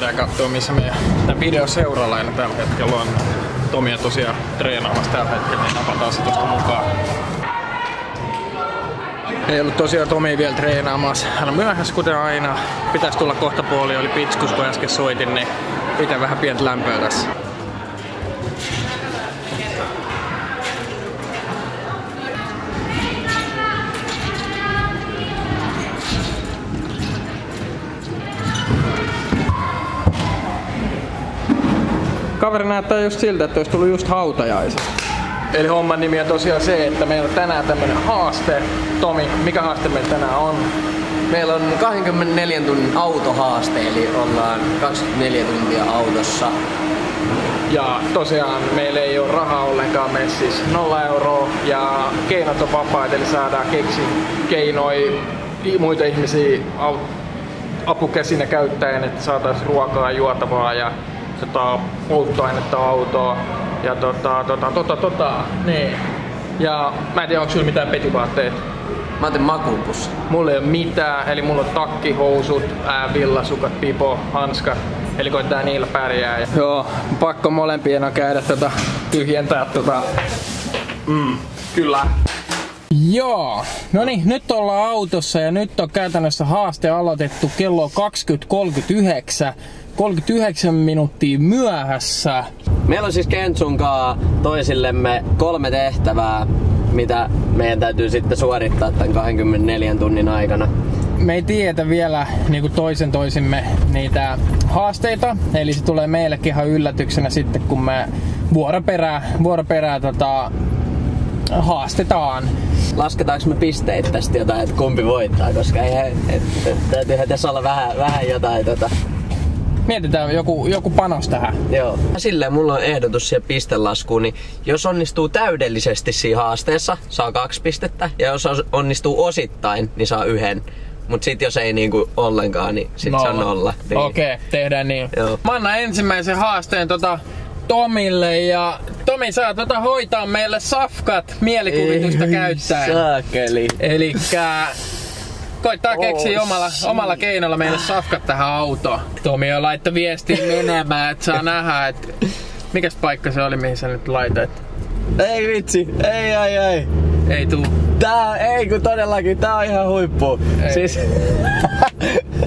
käydään katsoa missä meidän tämän videon seuraajana tällä hetkellä on. Tomia tosiaan treenaamassa tällä hetkellä, niin napataan se tuosta mukaan. Ei ollut tosiaan Tomi vielä treenaamassa. Hän on myöhässä kuten aina. Pitäisi tulla kohta puoli, oli pitskus kun äsken soitin, niin pitää vähän pientä lämpöä tässä. Kaveri näyttää just siltä, että olisi tullut just hautajaiset. Eli homman nimi on tosiaan se, että meillä on tänään tämmönen haaste. Tomi, mikä haaste meillä tänään on? Meillä on 24 tunnin autohaaste, eli ollaan 24 tuntia autossa. Ja tosiaan meillä ei ole rahaa ollenkaan messis nolla euroa ja keinot on vapaat, eli saadaan keksi keinoi muita ihmisiä apukäsinä käyttäen, että saataisiin ruokaa juotavaa ja tota, polttoainetta autoa ja tota, tota, tota, tota, niin. Ja mä en tiedä, onko sulla mitään petivaatteita. Mä otin makuupussi. Mulla ei ole mitään, eli mulla on takki, housut, ää, villasukat, pipo, hanskat. Eli koittaa niillä pärjää. Joo, pakko molempien on käydä tota, tyhjentää tota... Mm, kyllä. Joo, no niin, nyt ollaan autossa ja nyt on käytännössä haaste aloitettu kello 20.39. 39 minuuttia myöhässä. Meillä on siis Kentsunkaa toisillemme kolme tehtävää, mitä meidän täytyy sitten suorittaa tämän 24 tunnin aikana. me ei tiedä vielä niin kuin toisen toisimme niitä haasteita, eli se tulee meillekin ihan yllätyksenä sitten, kun me vuoroperää, vuoroperää tota, haastetaan. Lasketaanko me pisteitä tästä jotain, että kumpi voittaa, koska ei, et, et, täytyyhän tässä olla vähän, vähän jotain tota, Mietitään joku, joku panos tähän. Joo. Silleen mulla on ehdotus siihen pistelaskuun, niin jos onnistuu täydellisesti siinä haasteessa, saa kaksi pistettä. Ja jos os- onnistuu osittain, niin saa yhden. Mut sit jos ei niinku ollenkaan, niin sit se on nolla. Niin. Okei, okay, tehdään niin. Joo. Mä annan ensimmäisen haasteen tota Tomille ja Tomi saa tota hoitaa meille safkat mielikuvitusta Ei, käyttäen. Saakeli. Elikkä koittaa keksiä Oh, omalla, shit. omalla keinolla meille safkat tähän autoon. Tomi on laittoi viestiin menemään, että saa nähdä, että mikäs paikka se oli, mihin sä nyt laitoit. Ei vitsi, ei ei ei. Ei tuu. Tää ei kun todellakin, tää on ihan huippu. Ei. Siis...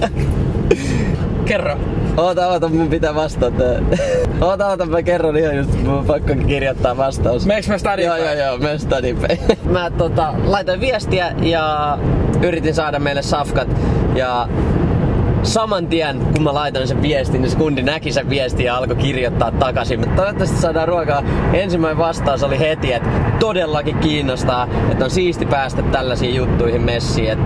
Kerro. Oota, oota, mun pitää vastata. Oota, oota, mä kerron ihan just, mun on pakko kirjoittaa vastaus. Meeks mä stadin Joo, joo, joo, mä stadin päin. Mä tota, laitoin viestiä ja yritin saada meille safkat ja saman tien, kun mä laitoin sen viestin, niin se kundi näki sen viestin ja alkoi kirjoittaa takaisin. Toivottavasti saadaan ruokaa. Ensimmäinen vastaus oli heti, että todellakin kiinnostaa, että on siisti päästä tällaisiin juttuihin messiin. Että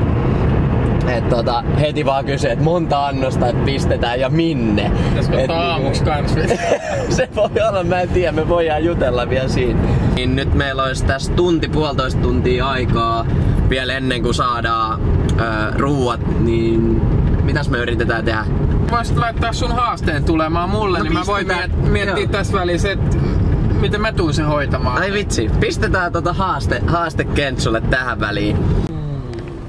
et tota, heti vaan kysyi, että monta annosta että pistetään ja minne. Pitäisikö Et aamuksi kans? se voi olla, mä en tiedä, me voidaan jutella vielä siinä. Niin nyt meillä olisi tässä tunti, puolitoista tuntia aikaa vielä ennen kuin saadaan öö, ruuat, niin mitäs me yritetään tehdä? Voisit laittaa sun haasteen tulemaan mulle, No niin mä voin pistetään. miet- miettiä Joo. tässä välissä, että miten mä tuun sen hoitamaan. Ai vitsi, pistetään tota haaste, haaste Kentsulle tähän väliin.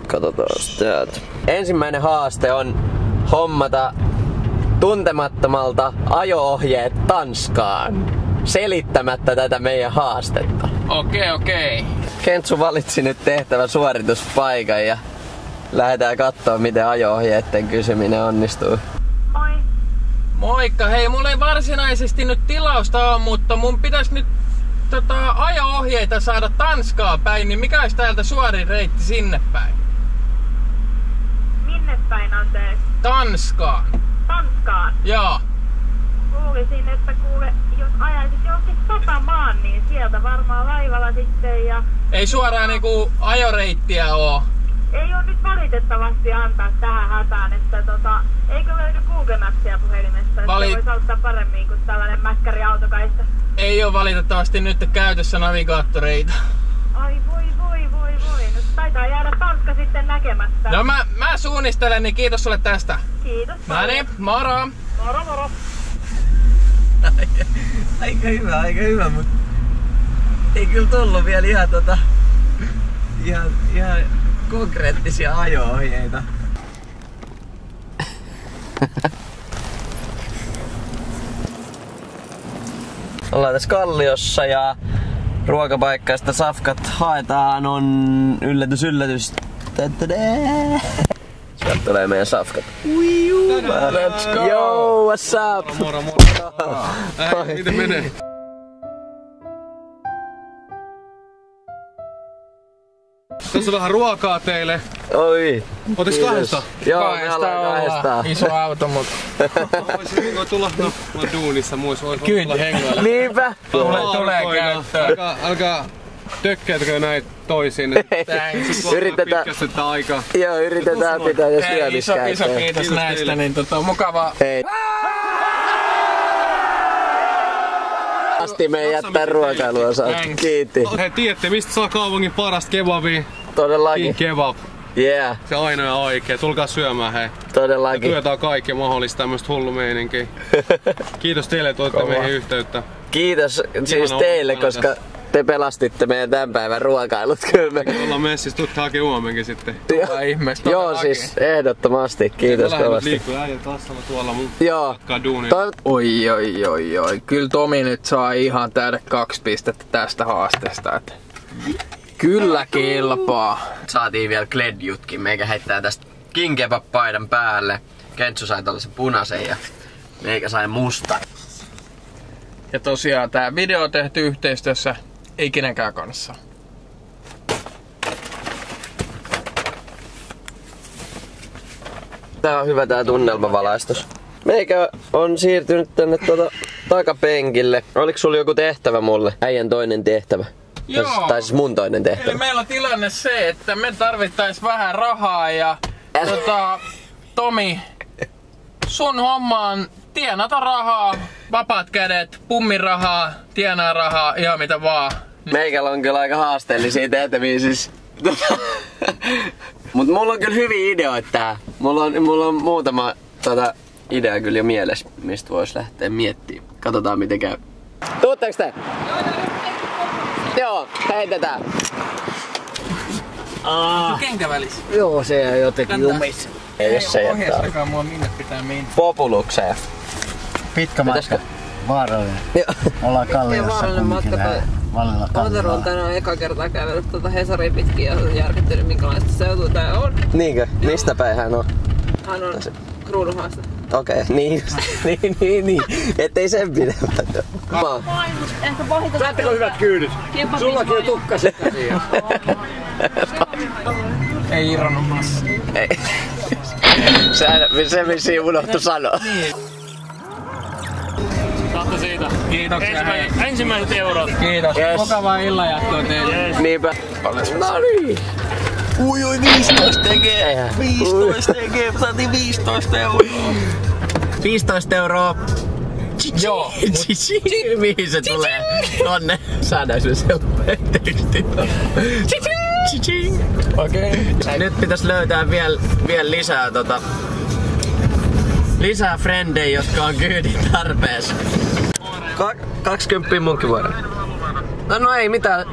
Katsotaan täältä. Ensimmäinen haaste on hommata tuntemattomalta ajo-ohjeet Tanskaan. Selittämättä tätä meidän haastetta. Okei, okei. Kentsu valitsi nyt tehtävän suorituspaikan ja lähdetään katsoa miten ajo-ohjeiden kysyminen onnistuu. Moi. Moikka, hei, mulla ei varsinaisesti nyt tilausta ole, mutta mun pitäisi nyt tota, ajo-ohjeita saada Tanskaa päin, niin mikä olisi täältä suorin reitti sinne päin? Päin anteeksi? Tanskaan. Tanskaan. Joo. Kuulisin, että kuule, jos ajaisit johonkin satamaan, niin sieltä varmaan laivalla sitten ja Ei suoraan niinku ajoreittiä oo. ei ole nyt valitettavasti antaa tähän hätään, että tota, eikö löydy Google Mapsia puhelimesta, että Vali- se voisi auttaa paremmin kuin tällainen mäkkäri autokaista. Ei ole valitettavasti nyt käytössä navigaattoreita. Ai voi voi voi voi, no nyt taitaa jäädä palkka sitten näkemättä. No mä, mä suunnistelen, niin kiitos sulle tästä. Kiitos. Mä niin, moro. Moro moro. aika hyvä, aika hyvä, mutta ei kyllä tullut vielä ihan tota, ihan, ihan konkreettisia ajo-ohjeita. Ollaan tässä Kalliossa ja ruokapaikka, josta safkat haetaan on yllätys yllätys. Tätädää. Sieltä tulee meidän safkat. Let's go! Yo, what's up? Moro, moro. Äh, miten menee? Tässä on vähän ruokaa teille. Oi. Otis kahdesta? Joo, me Kahdesta kahdestaan. Iso auto, mutta Voisin voi tulla, no, mä oon duunissa, muis voi Kyllä. tulla hengailla. Niinpä. Tulee- tulee käyttöön. Alkaa, alkaa tökkäytäkö näitä toisiin. thanks. Yritetään- Pitkästettä aikaa. Joo, yritetään pitää jo Hei, iso, iso kiitos Kiitos näistä, teille. niin tota, mukava. Ei. Asti me jättää ruokailua saa. Thanks. Kiitti. Hei, tiedätte mistä saa kaupungin parasta kebabia? King Todellakin. kebab. Yeah, Se ainoa ja oikee. Tulkaa syömään hei. todellakin. Tuetaan kaikki mahdollista tämmöstä hullu meininkiä. Kiitos teille, että otitte meihin yhteyttä. Kiitos siis teille, koska te pelastitte meidän tämän päivän ruokailut. Kyllä me... Ollaan messissä, tuutte hakemaan huomenkin sitten. Ai ihmeessä. Joo, todellakin. siis ehdottomasti. Kiitos nyt kovasti. liikkuu äijä tassalla tuolla mun Joo. duunia. Toivot... Oi, oi, oi, oi. Kyllä Tomi nyt saa ihan täydet kaksi pistettä tästä haasteesta. Että kyllä kelpaa. Saatiin vielä Gled-jutkin. Meikä heittää tästä King Kebab-paidan päälle. Kentsu sai tällaisen punaisen ja meikä sai musta. Ja tosiaan tää video on tehty yhteistyössä ei kenenkään kanssa. Tää on hyvä tää tunnelmavalaistus. Meikä on siirtynyt tänne tuota takapenkille. Oliko sulla joku tehtävä mulle? Äijän toinen tehtävä. Tai, Joo. tai siis mun toinen Eli tehtävä. meillä on tilanne se, että me tarvittais vähän rahaa ja tota, Tomi, sun homma on tienata rahaa, vapaat kädet, pummi rahaa, tienaa rahaa, ihan mitä vaan. Meikällä on kyllä aika haasteellisia tehtäviä siis. Mut mulla on kyllä hyviä ideoita tää. Mulla on, mulla on muutama tota, idea kyllä jo mielessä, mistä vois lähteä miettimään. Katsotaan miten käy. Tuutteko te? Joo, heitetään. Kenkä välissä? Joo, se on jotenkin jumis. Ei jos se jättää. Ohjeistakaa mua minne pitää mennä. Populukseen. Pitkä matka. Vaarallinen. Joo. Ollaan Kalliossa vaarallinen matka Vallilla Oteru on tänään eka kertaa kävellyt tuota Hesarin pitkin ja järkyttynyt minkälaista seutua tää on. Niinkö? Mistä päin hän on? Hän on kruununhaasta. Okei, okay. niin, just. niin, niin, niin. Ettei sen pidemmät. Mä Ehkä pahita Saatteko hyvät kyydit? Sullakin on tukka sekaisin. Ei irronnut massa. Ei. Se, se vissiin unohtu sanoa. Tahto siitä. Kiitoksia. hei. Ensimmäiset, ensimmäiset eurot. Kiitos. Yes. Mukavaa illanjatkoa teille. Niinpä. No niin. Ui, ui, 15 tekee. 15 tekee. Saatiin 15 euroa. 15 euroa. Joo. Mihin se tulee? Tonne. Saadaan se sellainen teksti. Okei. Okay. Nyt pitäis löytää vielä viel lisää tota... Lisää frendejä, jotka on kyydin tarpeessa. Ka- 20 munkin vuoden. No, no ei mitään.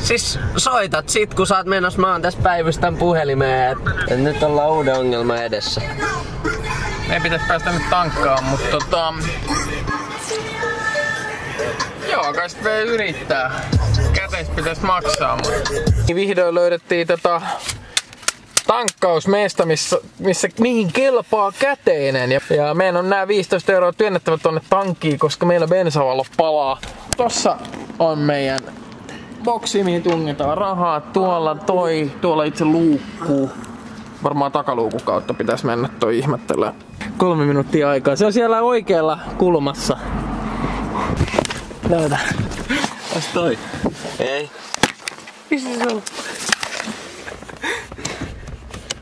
Siis soitat sit kun saat menossa, mä oon tässä päivystän puhelimeen. Et, et nyt ollaan uuden ongelma edessä. Meidän pitäis päästä nyt tankkaan, mutta tota... Joo, kai sit yrittää. Käteis pitäis maksaa, mutta... Vihdoin löydettiin tota tankkausmeesta, missä, missä mihin kelpaa käteinen. Ja, ja meidän on nämä 15 euroa työnnettävä tonne tankkiin, koska meillä bensavallo palaa. Tossa on meidän boksi, mihin tungetaan rahaa. Tuolla toi, tuolla itse luukku. Varmaan takaluukun kautta pitäisi mennä toi ihmettelee. Kolme minuuttia aikaa. Se on siellä oikealla kulmassa. Näytä. Kas toi. Ei. Missä se on?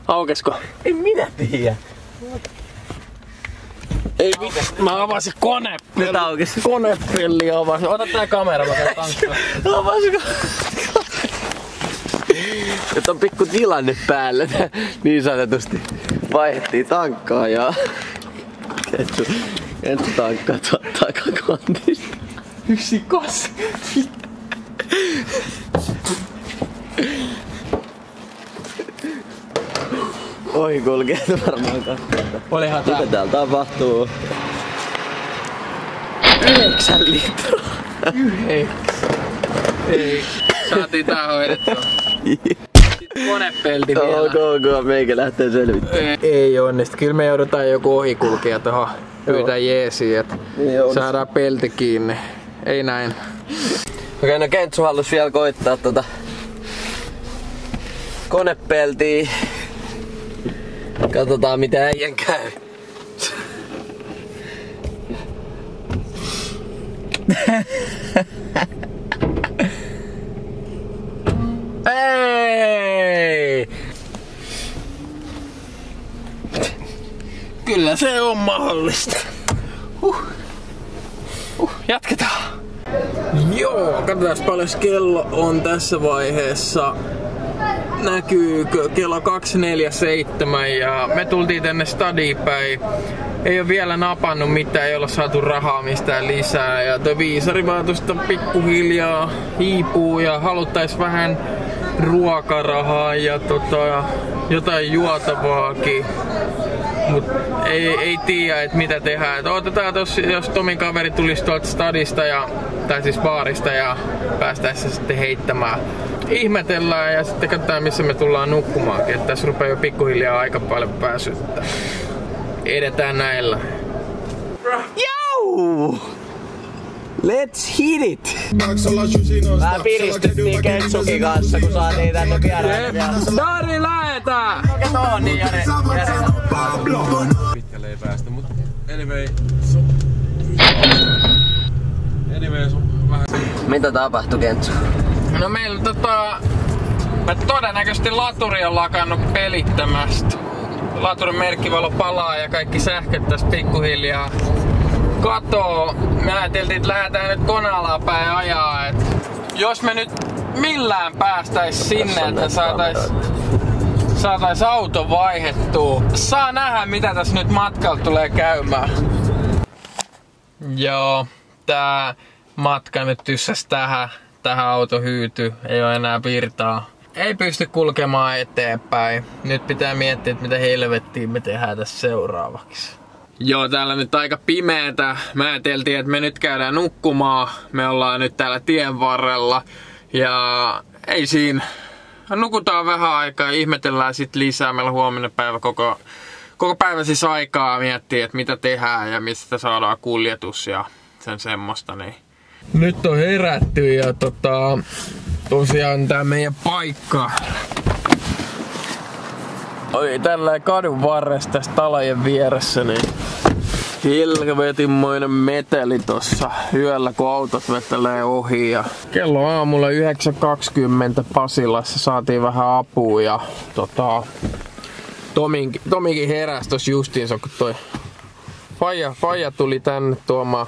Aukesko? Ei minä tiedä. Ei mitään. Mä avasin kone. Nyt aukes. Konepelli avasin. Ota tää kamera, mä käyn tankkaan. Avasiko? Nyt on pikku tilanne päällä. Niin sanotusti. Vaihdettiin tankkaa ja... Ketsu, ketsu tankkaa tuolta takakontista. Yksi kas. Oi kulkee varmaan katsotaan. Olihan tää. Mitä täällä tapahtuu? Yhdeksän litraa. Ei. Saatiin tää hoidettua. Konepelti vielä. Ok, ok, meikä lähtee selvittämään. Ei, onnistu. Kyllä me joudutaan joku ohikulkija tohon pyytää jeesiä, että Joo. saadaan pelti kiinni. Ei näin. Okei, no Kentsu halus vielä koittaa tota konepeltiä. Katsotaan mitä äijän käy. Ei! Kyllä se on mahdollista. Huh. Huh, jatketaan. Joo, katsotaan paljon kello on tässä vaiheessa. Näkyykö kello 247 ja me tultiin tänne stadiin päin. Ei ole vielä napannut mitään, ei olla saatu rahaa mistään lisää. Ja tuo viisari vaan tuosta pikkuhiljaa hiipuu ja haluttais vähän ruokarahaa ja tota, jotain juotavaakin. Mut ei, ei tiedä, että mitä tehdään. Et otetaan tos, jos Tomin kaveri tulisi tuolta stadista ja, tai siis baarista ja päästäisiin sitten heittämään. Ihmetellään ja sitten katsotaan missä me tullaan nukkumaankin. Et tässä rupeaa jo pikkuhiljaa aika paljon pääsyttää. Edetään näillä. Jau! Let's hit it! Vähän piristyttiin Kentsukin kanssa, kun saatiin tänne vieraille vielä. Dari lähetään! Mikä on niin? Jare. Pitkälle ei päästä, mutta anyway. So... Anyway, sun vähän Mitä tapahtui, Kentsu? No meillä tota... Me todennäköisesti laturi on lakannut pelittämästä. Laturin merkkivalo palaa ja kaikki sähköt tässä pikkuhiljaa katoo. Me ajateltiin, että lähdetään nyt Konalaa päin ajaa. Et jos me nyt millään päästäis sinne, että saatais, saatais auto vaihettua. Saa nähdä, mitä tässä nyt matkalla tulee käymään. Joo, tää matka nyt tyssäs tähän. Tähän auto hyytyy, ei ole enää virtaa. Ei pysty kulkemaan eteenpäin. Nyt pitää miettiä, että mitä helvettiä me tehdään tässä seuraavaksi. Joo, täällä nyt aika pimeetä. Mä ajateltiin, että me nyt käydään nukkumaan. Me ollaan nyt täällä tien varrella. Ja ei siinä. Nukutaan vähän aikaa, ihmetellään sit lisää. Meillä huomenna päivä koko, koko päivä siis aikaa miettiä, että mitä tehdään ja mistä saadaan kuljetus ja sen semmoista. Niin. Nyt on herätty ja tota, tosiaan tää meidän paikka Oi, tällä kadun varressa tässä talojen vieressä, niin helvetinmoinen meteli tossa yöllä, kun autot vetelee ohi. Ja kello aamulla 9.20 Pasilassa, saatiin vähän apua ja tota, Tominkin, Tominkin heräsi tossa justiinsa, kun toi Faija, Faija tuli tänne tuomaan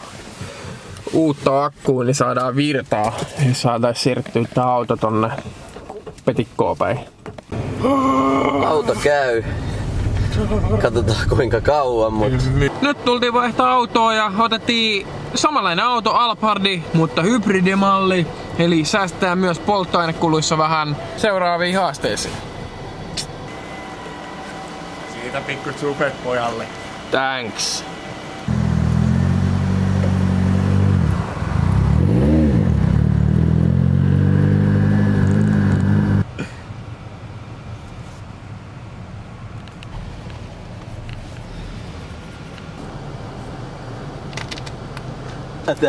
uutta akkua, niin saadaan virtaa ja saadaan siirtyä tää auto tonne petikkoon päin. Auto käy. Katsotaan kuinka kauan, mut... Nyt tultiin vaihtaa autoa ja otettiin samanlainen auto Alpardi, mutta hybridimalli. Eli säästetään myös polttoainekuluissa vähän seuraaviin haasteisiin. Siitä pikku pojalle. Thanks.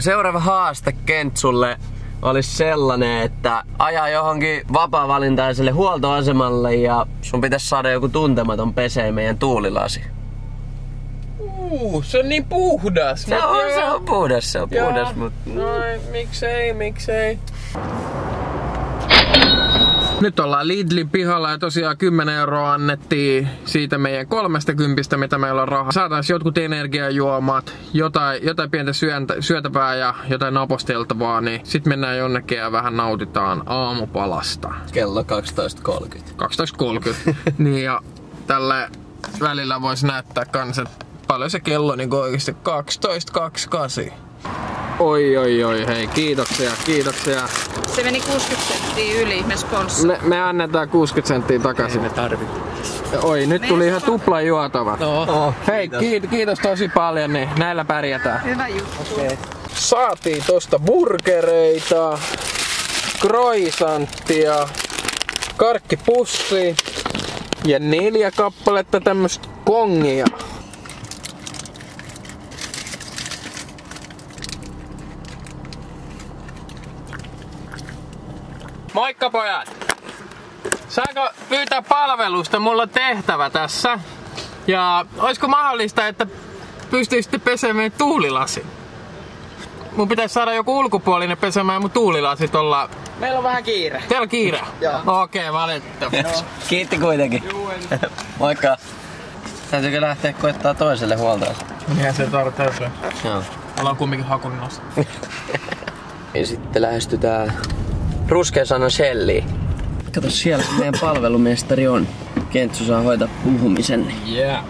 Seuraava haaste Kentsulle olisi sellainen, että ajaa johonkin vapaa-valintaiselle huoltoasemalle ja sun pitäisi saada joku tuntematon pesee meidän tuulilasi. Uh, se on niin puhdas. Se on, se on puhdas, se on puhdas, mutta... Noin, miksei, miksei. Nyt ollaan Lidlin pihalla ja tosiaan 10 euroa annettiin siitä meidän kolmesta kympistä, mitä meillä on rahaa. Saatais jotkut energiajuomat, jotain, jotain pientä syöntä, syötävää ja jotain naposteltavaa, niin sit mennään jonnekin ja vähän nautitaan aamupalasta. Kello 12.30. 12.30. niin ja tällä välillä voisi näyttää kans, että paljon se kello niin oikeesti 12.28. Oi oi oi, hei kiitoksia, kiitoksia. Se meni 60 senttiä yli, me sponssa. Me, me annetaan 60 senttiä takaisin. Me tarvitaan. Oi, nyt tuli ihan tupla juotava. Oh, Hei, kiitos. kiitos tosi paljon, niin näillä pärjätään. Hyvä juttu. Saatiin tosta burgereita, croissanttia, karkkipussi ja neljä kappaletta tämmöstä kongia. Moikka pojat! Saanko pyytää palvelusta? Mulla on tehtävä tässä. Ja olisiko mahdollista, että pystyisitte pesemään tuulilasin? Mun pitäisi saada joku ulkopuolinen pesemään mun tuulilasit olla... Meillä on vähän kiire. Teillä on kiire? Okei, okay, valitettavasti. Kiitti kuitenkin. Moikka. Täytyykö lähteä koittaa toiselle huoltaa? Niinhän se tarvitsee. Joo. Ollaan kumminkin hakunnassa. Ja sitten lähestytään ruskean sanan Shelliin. Kato siellä meidän palvelumestari on. Kentsu saa hoitaa puhumisen. Yeah.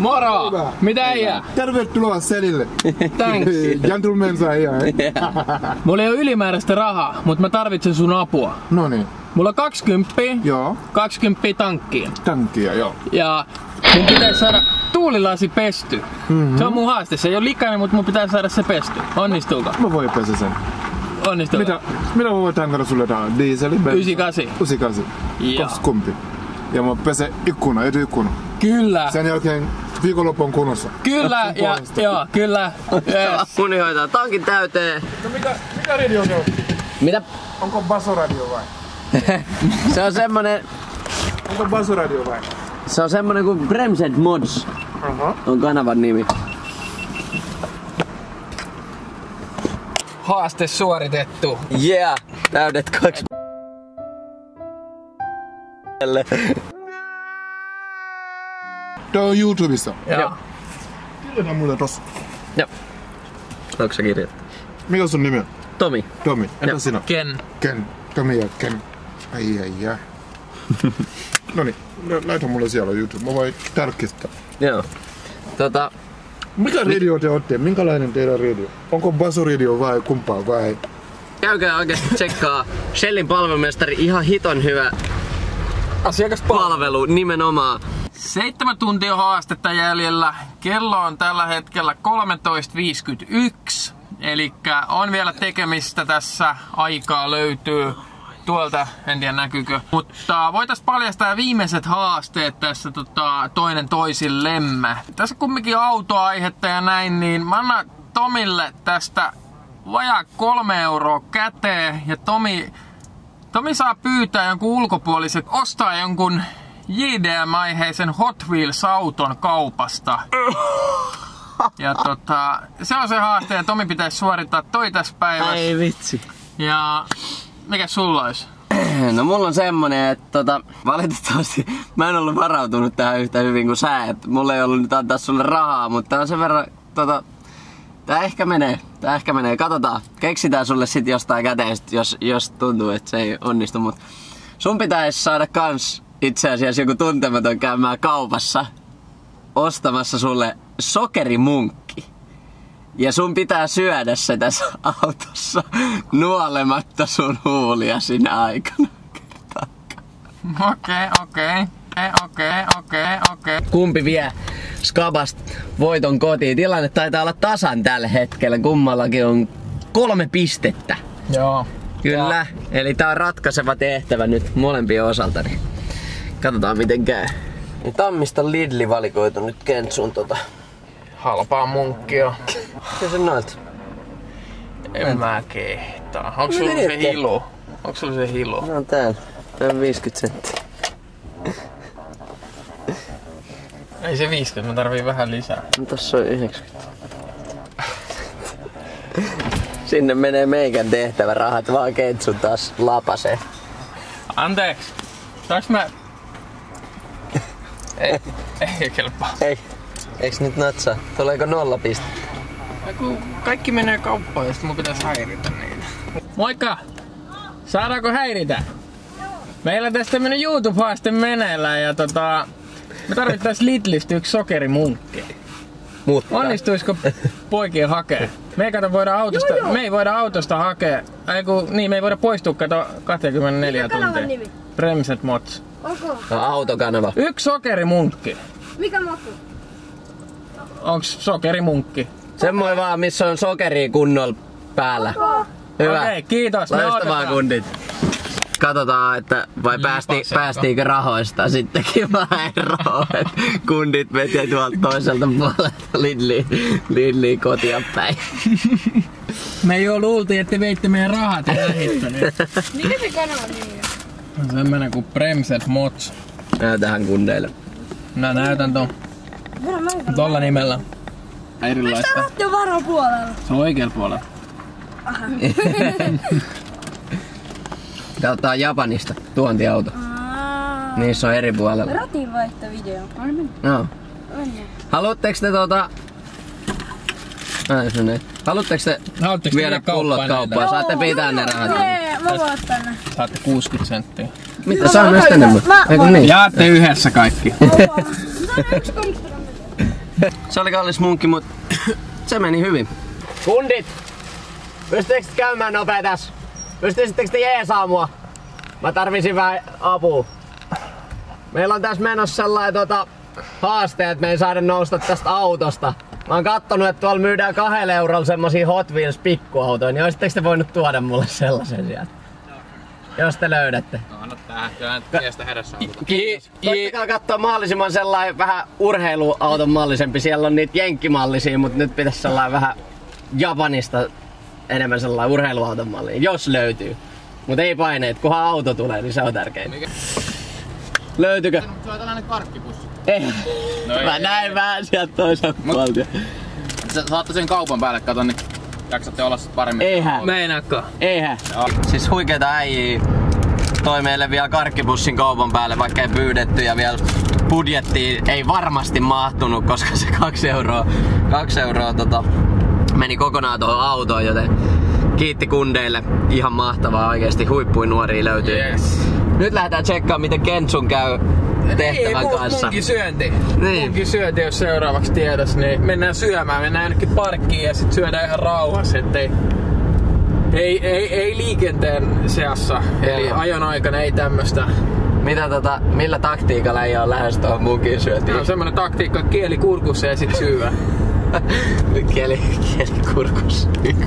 Moro! Mitä ei jää? Tervetuloa selille. Thanks. Gentlemen saa ihan. Mulla ei ole ylimääräistä rahaa, mutta mä tarvitsen sun apua. No niin, Mulla on 20, joo. 20 tankkiin. Tankkia, joo. Ja mun pitäisi saada tuulilasi pesty. Mm-hmm. Se on mun haaste. Se ei ole likainen, mutta mun pitää saada se pesty. Onnistuuko? Mä voin pesä sen. Onnistuuko? Mitä, mitä mä voin tankata sulle tää? Dieseli? bensa? 98. 98. Joo. Kaksi kumpi. Ja mä pesen ikkuna, etyikkuna. Kyllä. Sen jälkeen viikonloppu on kunnossa. Kyllä, ja joo, kyllä. Yes. Muni hoitaa tankin täyteen. No mikä, mikä radio se on? Mitä? Onko basoradio vai? Se on semmonen, Onko basoradio vai? se on semmonen kuin Bremsed Mods. Aha. On kanavan nimi. Haaste suoritettu. Yeah! Täydet kaksi. Tää on YouTubessa. Joo. Kirjoita mulle tossa. Joo. Onko sä kirjoittaa? Mikä sun nimi on? Tomi. Tomi. Entä sinä? Ken. Ken. Tomi ja Ken. Ai ai ai. no niin, laita mulle siellä YouTube. Mä voin tarkistaa. Joo. Tota, Mikä radio te olette? Minkälainen teidän radio? Onko basuradio vai kumpaa vai? käykää oikeesti tsekkaa. Shellin palvelumestari ihan hiton hyvä palvelu nimenomaan. Seitsemän tuntia haastetta jäljellä. Kello on tällä hetkellä 13.51. Eli on vielä tekemistä tässä. Aikaa löytyy tuolta, en tiedä näkyykö. Mutta voitais paljastaa viimeiset haasteet tässä tota, toinen toisillemme. Tässä kumminkin autoaihetta ja näin, niin mä annan Tomille tästä vajaa kolme euroa käteen. Ja Tomi, Tomi saa pyytää jonkun ulkopuoliset, ostaa jonkun JDM-aiheisen Hot Wheels-auton kaupasta. Ja tota, se on se haaste ja Tomi pitäisi suorittaa toi tässä päivässä. Ai vitsi. Ja mikä sulla olisi? No mulla on semmonen, että tota, valitettavasti mä en ollut varautunut tähän yhtä hyvin kuin sä. Et mulla ei ollut nyt antaa sulle rahaa, mutta tää on sen verran, tota, tää ehkä menee. Tää ehkä menee. Katsotaan. Keksitään sulle sit jostain käteistä, jos, jos tuntuu, että se ei onnistu. Mut sun pitäisi saada kans itse asiassa joku tuntematon käymään kaupassa ostamassa sulle sokerimunkki. Ja sun pitää syödä se tässä autossa nuolematta sun huulia sinä aikana. Okei, okei. Okei, okei, okei. Kumpi vie Skabast voiton kotiin? Tilanne taitaa olla tasan tällä hetkellä. Kummallakin on kolme pistettä. Joo. Kyllä. Eli tää on ratkaiseva tehtävä nyt molempien osalta. Niin katsotaan miten käy. Niin Tammista Lidli valikoitu nyt Kentsun tota. Halpaa munkkia. Se noilta? En mä kehtaa. Onks sulla se hilu? Onks sulla se hilu? Ne on täällä. Tää on 50 senttiä. Ei se 50, mä tarviin vähän lisää. No tossa on 90. Sinne menee meikän tehtävä rahat, vaan Kentsun taas lapasee. Anteeksi. Saanko mä... ei, ei kelpaa. Ei, eiks nyt natsaa? Tuleeko nolla piste? Ja kun kaikki menee kauppaan ja sit mun pitäis häiritä niitä. Moikka! Saadaanko häiritä? Meillä on tässä tämmönen YouTube-haaste meneillään ja tota... Me tarvittais Lidlistä yksi sokerimunkki. Mutta Onnistuisiko poikien hakea? Me ei kato voida autosta, me ei voida autosta hakea. Ai kun, niin me ei voida poistua kato 24 tuntia. Bremset mods. No, autokanava. Yksi sokerimunkki. Mikä maku? Onks sokerimunkki? Semmoinen vaan, missä on sokeria kunnolla päällä. Hyvä. Okei, kiitos. Me Loistavaa kundit. Katsotaan, että vai päästi, Lipaseeko? päästiinkö rahoista sittenkin vähän eroon. Kundit veti tuolta toiselta puolelta Lidliin, Lidliin kotia päin. Me jo luultiin, että te veitte meidän rahat ja lähitte nyt. Mikä se kanava nimi on? Semmonen kuin Bremset Mods. Näytähän kundeille. Mä näytän ton tolla nimellä. Erilaista. Ratti on varapuolella. Se on oikealla puolella. Katsotaan Japanista tuontiauto. Niissä on eri puolella. Ratin vaihtovideo. On mennyt. No. Haluatteko te tuota... Ai, se. Haluatteko te Haluatteko viedä pullot kauppaan? Saatte pitää ne rahat. Jee, mä voin ottaa ne. Saatte 60 senttiä. Mitä? Saa myös enemmän. Mä Eikö niin? Jaatte yhdessä kaikki. Se oli kallis munkki, mut se meni hyvin. Kundit! Pystyttekö te käymään nopea tässä? Pystyisittekö te jeesaa mua? Mä tarvisin vähän apua. Meillä on tässä menossa sellainen tota, haaste, että me ei saada nousta tästä autosta. Mä oon kattonut, että tuolla myydään kahdella eurolla semmosia Hot Wheels pikkuautoja, niin olisitteko te voinut tuoda mulle sellaisen sieltä? Jos te löydätte. Anna tähän, kyllä nyt tiestä heressä Kiitos. Koittakaa katsoa mahdollisimman sellainen vähän urheiluauton mallisempi. Siellä on niitä jenkkimallisia, mutta nyt pitäisi sellainen vähän Japanista enemmän sellainen urheiluauton malli, jos löytyy. Mutta ei paineet, kunhan auto tulee, niin se on tärkeintä. Löytyykö? Se on tällainen karkkipussi. Ei. No ei, Mä ei, näin vähän sieltä toiselta puolelta. Sä saatte sen kaupan päälle, kato niin jaksatte olla sit paremmin. Eihän. Meinaatko? Eihän. Siis huikeita äijiä toi meille vielä karkkipussin kaupan päälle, vaikka ei pyydetty ja vielä budjettiin ei varmasti mahtunut, koska se kaksi euroa, kaksi euroa tota, meni kokonaan tuohon autoon, joten kiitti kundeille. Ihan mahtavaa oikeesti, huippuin nuoria löytyy. Yes. Nyt lähdetään tsekkaamaan, miten Kentsun käy tehtävän mun- kanssa. Munkin syönti. Niin. Munkin syönti jos seuraavaksi tiedossa, niin mennään syömään. Mennään jonnekin parkkiin ja sit syödään ihan rauhassa, ettei ei, ei, ei liikenteen seassa, eli Joo. ajon aikana ei tämmöstä. Mitä tota, millä taktiikalla ei ole lähes tuohon munkin syötiin? On semmonen taktiikka, kieli kurkussa ja sit syödä. Kieli, kieli kurkussa.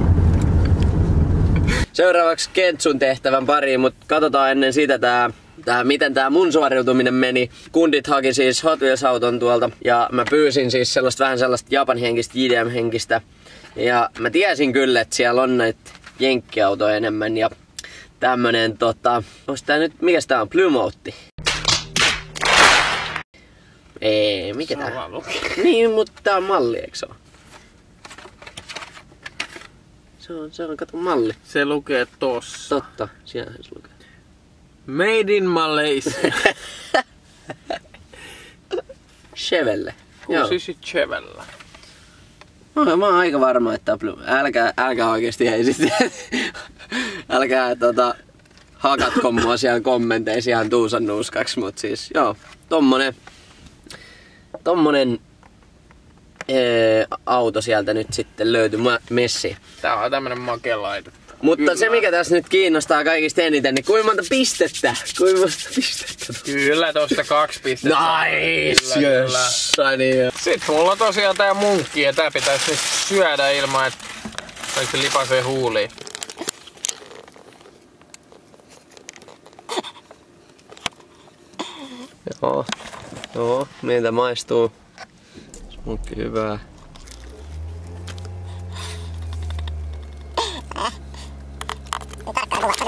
Seuraavaksi Kentsun tehtävän pariin, mutta katsotaan ennen sitä tää, tää, miten tää mun suoriutuminen meni. Kundit haki siis Hot Wheels-auton tuolta ja mä pyysin siis sellaista vähän sellaista Japan-henkistä, JDM-henkistä. Ja mä tiesin kyllä, että siellä on näitä jenkkiautoja enemmän ja tämmönen tota, onks tää nyt, mikä tää on, Plymouthi? Ei, mikä tää? Niin, mutta tää on malli, eikö se? Se on, se on, kato malli. Se lukee tossa. Totta, siellähän se lukee. Made in Malaysia. Chevelle. Joo. Kuusisi Chevellä. Mä, mä oon aika varma, että. Älkää, älkää oikeesti hei sitten. älkää tota, hakatko mua siellä kommenteissa ihan tuusan nuuskaksi, mut siis joo, tommonen, tommonen ee, auto sieltä nyt sitten löytyi messi. Tää on tämmönen laite. Mutta Kyllä. se mikä tässä nyt kiinnostaa kaikista eniten, niin kuinka monta pistettä? Kuinka monta pistettä? Kyllä tosta kaksi pistettä. Nice! Kyllä, Yes! kyllä. Niin. Sitten mulla on tosiaan tää munkki ja tää pitäisi nyt syödä ilman, että se lipasee huuliin. Joo, joo, miltä maistuu. Smokki hyvää.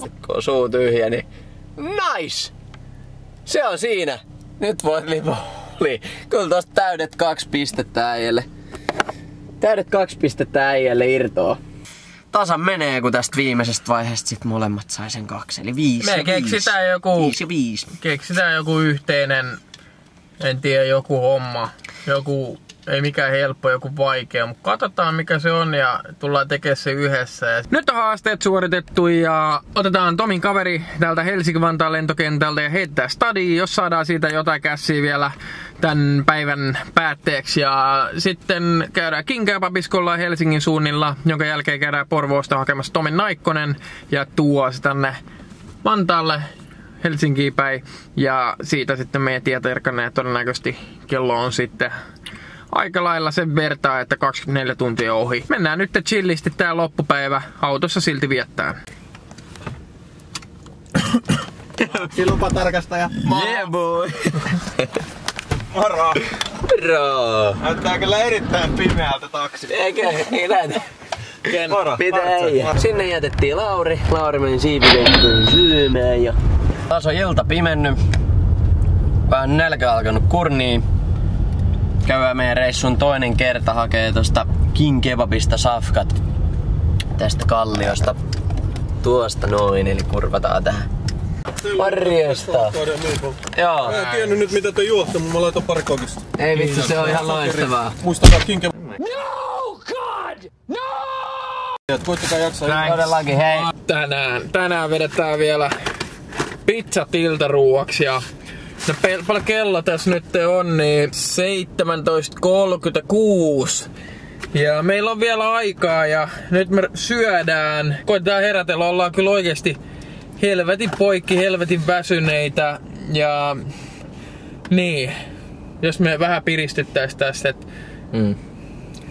Kun on suu tyhjä, niin nice! Se on siinä. Nyt voit lipoli. Kyllä tosta täydet kaksi pistettä äijälle. Täydet kaksi pistettä äijälle irtoa. tasan menee, kun tästä viimeisestä vaiheesta sit molemmat sai sen kaksi. Eli viisi Me ja viisi. keksitään joku- Viisi ja viisi. Keksitään joku yhteinen, en tiedä, joku homma. Joku, ei mikään helppo, joku vaikea, mutta katsotaan mikä se on ja tullaan tekemään se yhdessä. Nyt on haasteet suoritettu ja otetaan Tomin kaveri täältä Helsinki-Vantaan lentokentältä ja heittää stadiin, jos saadaan siitä jotain kässiä vielä tämän päivän päätteeksi. Ja sitten käydään King Kebabiskolla Helsingin suunnilla, jonka jälkeen käydään Porvoosta hakemassa Tomin Naikkonen ja tuo se tänne Vantaalle Helsinkiin päin. Ja siitä sitten meidän tietojärkänne ja todennäköisesti kello on sitten aika lailla sen vertaa, että 24 tuntia ohi. Mennään nyt chillisti tää loppupäivä autossa silti viettää. Lupatarkastaja. Yeah boy! Moro. Bro! Näyttää kyllä erittäin pimeältä taksi. Eikö? Ei näytä. Moro. Mitä ei? Sinne jätettiin Lauri. Lauri meni siipileikkuun syömään ja... Taas on ilta pimennyt. Vähän nälkä alkanut kurniin. Käydään meidän reissun toinen kerta hakee tosta King Kebabista safkat. Tästä kalliosta. Tuosta noin, eli kurvataan tähän. Morjesta. Joo. Mä en tiennyt nyt mitä te juotte, mutta mä laitan pari kokista. Ei vitsi, se on ihan loistavaa. Muistakaa kinke... No God! No! Koittakaa jaksaa. Näin. Todellakin, hei. Tänään, tänään vedetään vielä pizzat iltaruuaksi ja No paljon kello tässä nyt on, niin 17.36. Ja meillä on vielä aikaa ja nyt me syödään. Koitetaan herätellä, ollaan kyllä oikeasti helvetin poikki, helvetin väsyneitä. Ja niin, jos me vähän piristyttäis tästä, että Mm.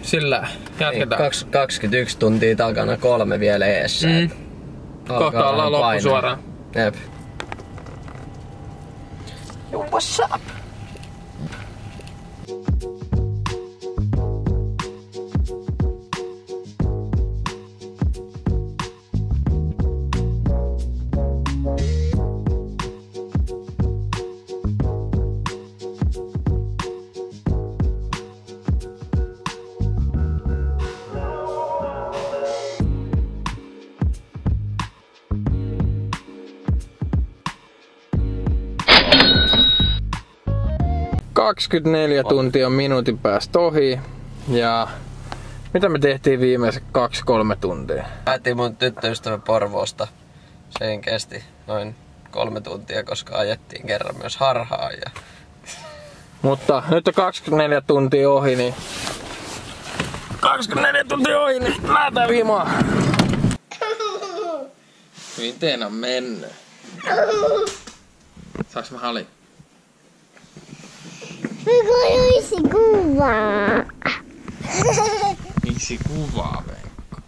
sillä jatketaan. Kaks, 21 tuntia takana, kolme vielä eessä. Mm. Kohta ollaan loppusuoraan. Jep. Yo, what's up? – 24 tuntia on minuutin päästä ohi. Ja mitä me tehtiin viimeiset 2-3 tuntia? Lähtiin mun tyttöystävä Porvoosta. Sen kesti noin kolme tuntia, koska ajettiin kerran myös harhaan. Ja... Mutta nyt on 24 tuntia ohi, niin... 24 tuntia ohi, niin lähdetään viimaa. Miten on mennyt? Saaks mä halin? Olisi kuvaa. Miksi kuvaa, Veikko?